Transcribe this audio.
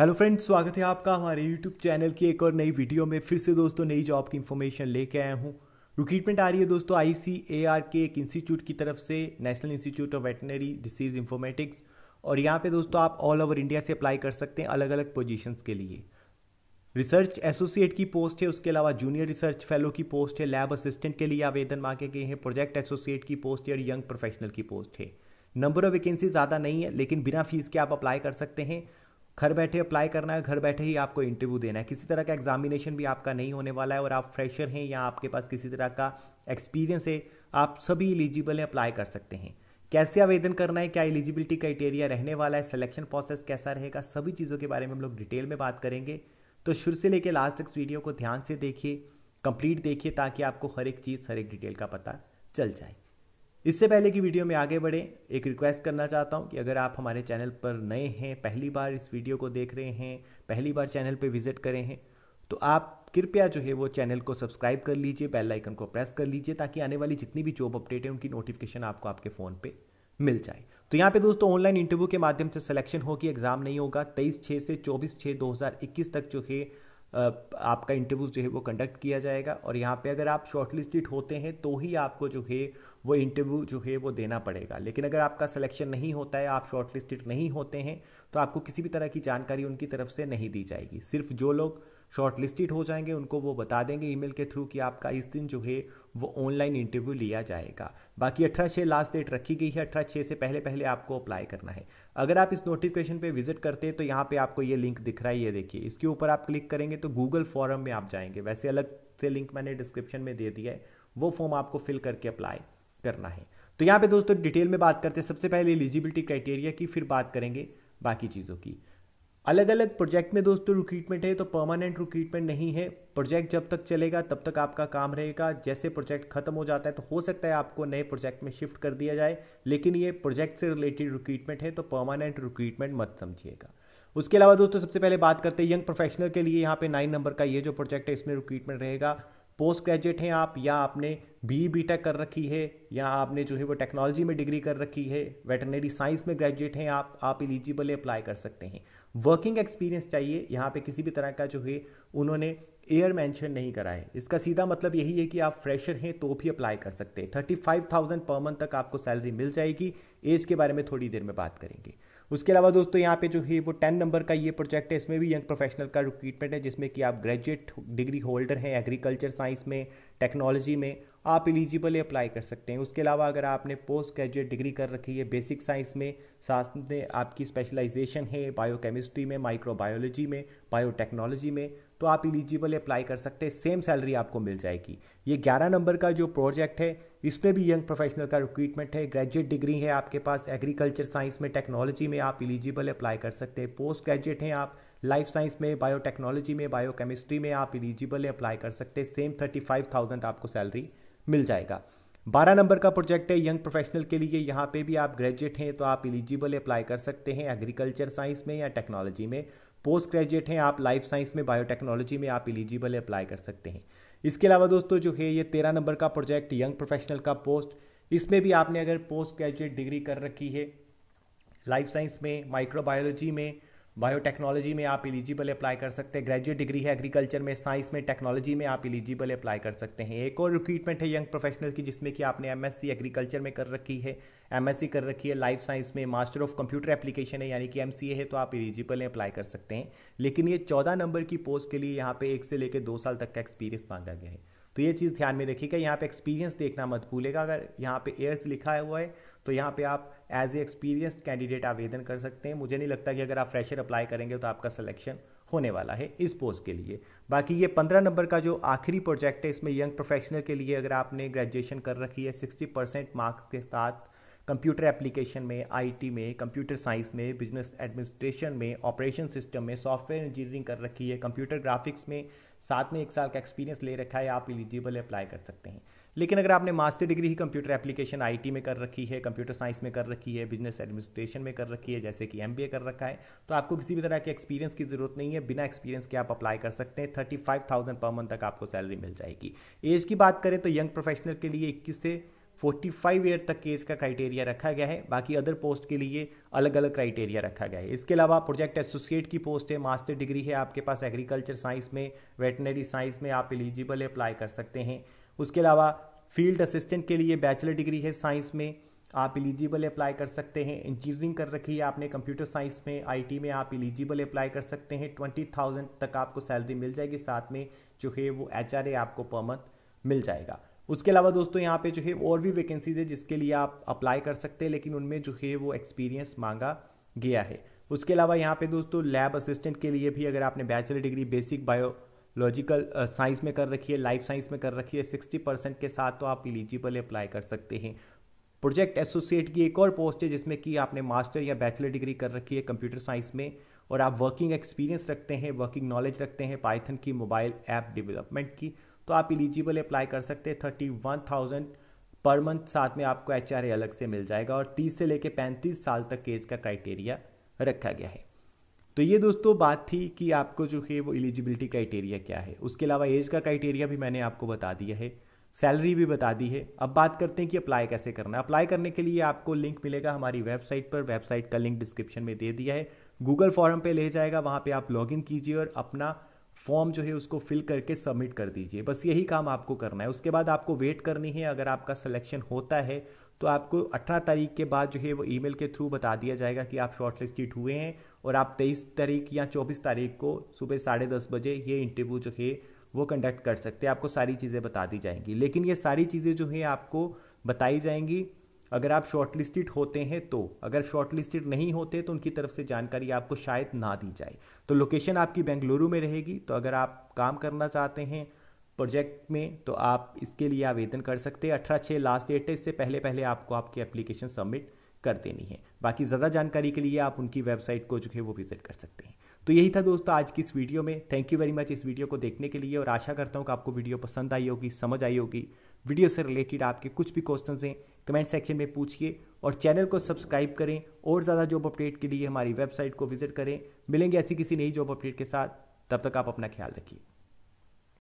Hello friends, स्वागत है आपका हमारे यूट्यूब चैनल की एक और नई वीडियो में। फिर से दोस्तों, नई जॉब की इन्फॉर्मेशन लेके आया हूँ। रिक्रूटमेंट आ रही है दोस्तों आई सी ए आर के एक इंस्टीट्यूट की तरफ़ से national institute of veterinary disease informatics और यहाँ पे दोस्तों, आप ऑल ओवर इंडिया से अप्लाई कर सकते हैं अलग अलग पोजिशंस के लिए। रिसर्च एसोसिएट की पोस्ट है, उसके अलावा जूनियर रिसर्च फेलो की पोस्ट है लैब असिस्टेंट के लिए आवेदन मांगे गए हैं। प्रोजेक्ट एसोसिएट की पोस्ट है और यंग प्रोफेशनल की पोस्ट है। नंबर ऑफ़ वैकेंसी ज़्यादा नहीं है, लेकिन बिना फ़ीस के आप अप्लाई कर सकते हैं। घर बैठे अप्लाई करना है, घर बैठे ही आपको इंटरव्यू देना है। किसी तरह का एग्जामिनेशन भी आपका नहीं होने वाला है और आप फ्रेशर हैं या आपके पास किसी तरह का एक्सपीरियंस है, आप सभी एलिजिबल हैं अप्लाई कर सकते हैं। कैसे आवेदन करना है, क्या एलिजिबिलिटी क्राइटेरिया रहने वाला है सिलेक्शन प्रोसेस कैसा रहेगा, सभी चीज़ों के बारे में हम लोग डिटेल में बात करेंगे। तो शुरू से लेकर लास्ट तक वीडियो को ध्यान से देखिए कंप्लीट देखिए ताकि आपको हर एक चीज़, हर एक डिटेल का पता चल जाए। इससे पहले की वीडियो में आगे बढ़े, एक रिक्वेस्ट करना चाहता हूँ कि अगर आप हमारे चैनल पर नए हैं, पहली बार इस वीडियो को देख रहे हैं, पहली बार चैनल पर विज़िट करें हैं तो आप कृपया जो है वो चैनल को सब्सक्राइब कर लीजिए बेल आइकन को प्रेस कर लीजिए, ताकि आने वाली जितनी भी जॉब अपडेट है, उनकी नोटिफिकेशन आपको आपके फ़ोन पे मिल जाए। तो यहाँ पे दोस्तों ऑनलाइन इंटरव्यू के माध्यम से सिलेक्शन होगी एग्ज़ाम नहीं होगा, तेईस छः से चौबीस छः दो हज़ार इक्कीस तक जो है आपका इंटरव्यू जो है वो कंडक्ट किया जाएगा और यहाँ पे अगर आप शॉर्टलिस्टेड होते हैं तो ही आपको जो है वो इंटरव्यू जो है वो देना पड़ेगा। लेकिन अगर आपका सिलेक्शन नहीं होता है, आप शॉर्टलिस्टेड नहीं होते हैं तो आपको किसी भी तरह की जानकारी उनकी तरफ़ से नहीं दी जाएगी। सिर्फ़ जो लोग शॉर्ट लिस्टेड हो जाएँगे, उनको वो बता देंगे ईमेल के थ्रू कि आपका इस दिन जो है वो ऑनलाइन इंटरव्यू लिया जाएगा। बाकी अठारह छः लास्ट डेट रखी गई है, अठारह छः से पहले पहले आपको अप्लाई करना है। अगर आप इस नोटिफिकेशन पे विज़िट करते हैं तो यहाँ पे आपको ये लिंक दिख रहा है, ये देखिए। इसके ऊपर आप क्लिक करेंगे तो गूगल फॉरम में आप जाएँगे। वैसे अलग से लिंक मैंने डिस्क्रिप्शन में दे दिया है, वो फॉर्म आपको फिल करके अप्लाई करना है। तो यहाँ पे दोस्तों डिटेल में बात करते हैं। सबसे पहले एलिजिबिलिटी क्राइटेरिया की, फिर बात करेंगे बाकी चीज़ों की। अलग अलग प्रोजेक्ट में दोस्तों रिक्रूटमेंट है तो परमानेंट रिक्रूटमेंट नहीं है। प्रोजेक्ट जब तक चलेगा, तब तक आपका काम रहेगा। जैसे प्रोजेक्ट खत्म हो जाता है तो हो सकता है आपको नए प्रोजेक्ट में शिफ्ट कर दिया जाए। लेकिन ये प्रोजेक्ट से रिलेटेड रिक्रूटमेंट है तो परमानेंट रिक्रूटमेंट मत समझिएगा। उसके अलावा दोस्तों, सबसे पहले बात करते हैं यंग प्रोफेशनल के लिए यहाँ पे नाइन नंबर का ये जो प्रोजेक्ट है, इसमें रिक्रूटमेंट रहेगा। पोस्ट ग्रेजुएट हैं आप, या आपने बी बी टेक कर रखी है, या आपने जो है वो टेक्नोलॉजी में डिग्री कर रखी है वेटरनरी साइंस में ग्रेजुएट हैं आप आप एलिजिबल अप्लाई कर सकते हैं। वर्किंग एक्सपीरियंस चाहिए, यहाँ पे किसी भी तरह का जो है, उन्होंने एयर मेंशन नहीं करा है। इसका सीधा मतलब यही है कि आप फ्रेशर हैं तो भी अप्लाई कर सकते हैं। Thirty five thousand per month तक आपको सैलरी मिल जाएगी। एज के बारे में थोड़ी देर में बात करेंगे। उसके अलावा दोस्तों, यहाँ पे जो है वो टेन नंबर का ये प्रोजेक्ट है। इसमें भी यंग प्रोफेशनल का रिक्रूटमेंट है, जिसमें कि आप ग्रेजुएट डिग्री होल्डर हैं एग्रीकल्चर साइंस में टेक्नोलॉजी में, आप एलिजिबल अप्लाई कर सकते हैं। उसके अलावा अगर आपने पोस्ट ग्रेजुएट डिग्री कर रखी है बेसिक साइंस में, साथ में आपकी स्पेशलाइजेशन है बायोकेमिस्ट्री में माइक्रोबायोलॉजी में बायोटेक्नोलॉजी में तो आप इलिजिबल अप्लाई कर सकते हैं। सेम सैलरी आपको मिल जाएगी। ये 11 नंबर का जो प्रोजेक्ट है, इसमें भी यंग प्रोफेशनल का रिक्रूटमेंट है। ग्रेजुएट डिग्री है आपके पास। एग्रीकल्चर साइंस में टेक्नोलॉजी में आप इलिजिबल अप्लाई कर सकते हैं। पोस्ट ग्रेजुएट हैं आप। लाइफ साइंस में बायोटेक्नोलॉजी में बायोकेमिस्ट्री में आप एलिजिबल अप्लाई कर सकते हैं। सेम थर्टी फाइव थाउज़ेंड आपको सैलरी मिल जाएगा। बारह नंबर का प्रोजेक्ट है यंग प्रोफेशनल के लिए। यहाँ पे भी आप ग्रेजुएट हैं तो आप एलिजिबल अप्लाई कर सकते हैं। एग्रीकल्चर साइंस में या टेक्नोलॉजी में। पोस्ट ग्रेजुएट हैं, आप लाइफ साइंस में, बायोटेक्नोलॉजी में, आप एलिजिबल अप्लाई कर सकते हैं। इसके अलावा दोस्तों जो है, ये तेरह नंबर का प्रोजेक्ट यंग प्रोफेशनल का पोस्ट इसमें भी आपने अगर पोस्ट ग्रेजुएट डिग्री कर रखी है लाइफ साइंस में माइक्रोबायोलॉजी में बायोटेक्नोलॉजी में आप एलिजिबल अप्लाई कर सकते हैं। ग्रेजुएट डिग्री है एग्रीकल्चर में साइंस में टेक्नोलॉजी में आप एलिजिबल अप्लाई कर सकते हैं। एक और रिक्रूटमेंट है यंग प्रोफेशनल की, जिसमें कि आपने एमएससी एग्रीकल्चर में कर रखी है। एमएससी कर रखी है लाइफ साइंस में मास्टर ऑफ़ कंप्यूटर एप्लीकेशन है, यानी कि एमसीए है तो आप एलिजिबल अप्लाई कर सकते हैं। लेकिन ये चौदह नंबर की पोस्ट के लिए यहाँ पे एक से लेकर दो साल तक का एक्सपीरियंस मांगा गया है। तो ये चीज़ ध्यान में रखिएगा। यहाँ पे एक्सपीरियंस देखना मत भूलेगा। अगर यहाँ पे एयर्स लिखा हुआ है तो यहाँ पे आप एज ए एक्सपीरियंस्ड कैंडिडेट आवेदन कर सकते हैं। मुझे नहीं लगता कि अगर आप फ्रेशर अप्लाई करेंगे तो आपका सिलेक्शन होने वाला है इस पोस्ट के लिए। बाकी ये पंद्रह नंबर का जो आखिरी प्रोजेक्ट है, इसमें यंग प्रोफेशनल के लिए अगर आपने ग्रेजुएशन कर रखी है सिक्सटी परसेंट मार्क्स के साथ कंप्यूटर एप्लीकेशन में आईटी में, कंप्यूटर साइंस में, बिज़नेस एडमिनिस्ट्रेशन में, ऑपरेशन सिस्टम में, सॉफ्टवेयर इंजीनियरिंग कर रखी है, कंप्यूटर ग्राफिक्स में साथ में एक साल का एक्सपीरियंस ले रखा है, आप एलिजिबल अप्लाई कर सकते हैं। लेकिन अगर आपने मास्टर डिग्री ही कंप्यूटर एप्लीकेशन आईटी में कर रखी है, कंप्यूटर साइंस में कर रखी है, बिज़नेस एडमिनिस्ट्रेशन में कर रखी है, जैसे कि एमबीए कर रखा है तो आपको किसी भी तरह के एक्सपीरियंस की ज़रूरत नहीं है। बिना एक्सपीरियंस के आप अप्लाई कर सकते हैं। थर्टी फाइव थाउज़ेंड पर मंथ तक आपको सैलरी मिल जाएगी। एज की बात करें तो यंग प्रोफेशनल के लिए इक्कीस से 45 ईयर तक के इसका क्राइटेरिया रखा गया है। बाकी अदर पोस्ट के लिए अलग अलग क्राइटेरिया रखा गया है। इसके अलावा प्रोजेक्ट एसोसिएट की पोस्ट है मास्टर डिग्री है आपके पास एग्रीकल्चर साइंस में वेटनरी साइंस में आप एलिजिबल अप्लाई कर सकते हैं। उसके अलावा फ़ील्ड असिस्टेंट के लिए बैचलर डिग्री है साइंस में, आप एलिजिबल अप्लाई कर सकते हैं। इंजीनियरिंग कर रखी है आपने कंप्यूटर साइंस में आईटी में आप एलिजिबल अप्लाई कर सकते हैं। ट्वेंटी थाउज़ेंड तक आपको सैलरी मिल जाएगी। साथ में जो है वो एचआरए आपको पर मिल जाएगा। उसके अलावा दोस्तों यहाँ पे जो है और भी वैकेंसीज है जिसके लिए आप अप्लाई कर सकते हैं, लेकिन उनमें जो है वो एक्सपीरियंस मांगा गया है। उसके अलावा यहाँ पे दोस्तों लैब असिस्टेंट के लिए भी अगर आपने bachelor degree basic biological science में कर रखी है लाइफ साइंस में कर रखी है सिक्सटी परसेंट के साथ तो आप एलिजिबल अप्लाई कर सकते हैं। प्रोजेक्ट एसोसिएट की एक और पोस्ट है जिसमें कि आपने मास्टर या बैचलर डिग्री कर रखी है कंप्यूटर साइंस में, और आप वर्किंग एक्सपीरियंस रखते हैं वर्किंग नॉलेज रखते हैं पाइथन की मोबाइल ऐप डेवलपमेंट की। तो आप इलिजिबल अप्लाई कर सकते हैं थर्टी वन थाउज़ेंड पर मंथ साथ में आपको एच अलग से मिल जाएगा और तीस से लेकर पैंतीस साल तक एज का क्राइटेरिया रखा गया है। तो ये दोस्तों बात थी कि आपको जो है वो एलिजिबिलिटी क्राइटेरिया क्या है। उसके अलावा एज का क्राइटेरिया भी मैंने आपको बता दिया है सैलरी भी बता दी है। अब बात करते हैं कि अप्लाई कैसे करना है। अप्लाई करने के लिए आपको लिंक मिलेगा हमारी वेबसाइट पर। वेबसाइट का लिंक डिस्क्रिप्शन में दे दिया है। गूगल फॉर्म पे ले जाएगा, वहाँ पे आप लॉगिन कीजिए और अपना फॉर्म जो है उसको फिल करके सबमिट कर दीजिए। बस यही काम आपको करना है। उसके बाद आपको वेट करनी है। अगर आपका सिलेक्शन होता है तो आपको 18 तारीख के बाद जो है वो ईमेल के थ्रू बता दिया जाएगा कि आप शॉर्ट लिस्टेड हुए हैं और आप 23 तारीख या 24 तारीख को सुबह साढ़े दस बजे ये इंटरव्यू जो है वो कंडक्ट कर सकते हैं। आपको सारी चीज़ें बता दी जाएँगी। लेकिन ये सारी चीज़ें जो है आपको बताई जाएँगी। अगर आप शॉर्ट लिस्टेड होते हैं तो अगर शॉर्ट लिस्टेड नहीं होते तो उनकी तरफ़ से जानकारी आपको शायद ना दी जाए। तो लोकेशन आपकी बेंगलुरु में रहेगी तो अगर आप काम करना चाहते हैं प्रोजेक्ट में तो आप इसके लिए आवेदन कर सकते हैं। अठारह छः लास्ट डेट है, इससे पहले पहले आपको आपकी एप्लीकेशन सबमिट कर देनी है। बाकी ज़्यादा जानकारी के लिए आप उनकी वेबसाइट को जो है वो विज़िट कर सकते हैं। तो यही था दोस्तों आज की इस वीडियो में। थैंक यू वेरी मच इस वीडियो को देखने के लिए, और आशा करता हूँ कि आपको वीडियो पसंद आई होगी, समझ आई होगी। वीडियो से रिलेटेड आपके कुछ भी क्वेश्चन हैं कमेंट सेक्शन में पूछिए और चैनल को सब्सक्राइब करें और ज़्यादा जॉब अपडेट के लिए हमारी वेबसाइट को विज़िट करें। मिलेंगे ऐसी किसी नई जॉब अपडेट के साथ। तब तक आप अपना ख्याल रखिए।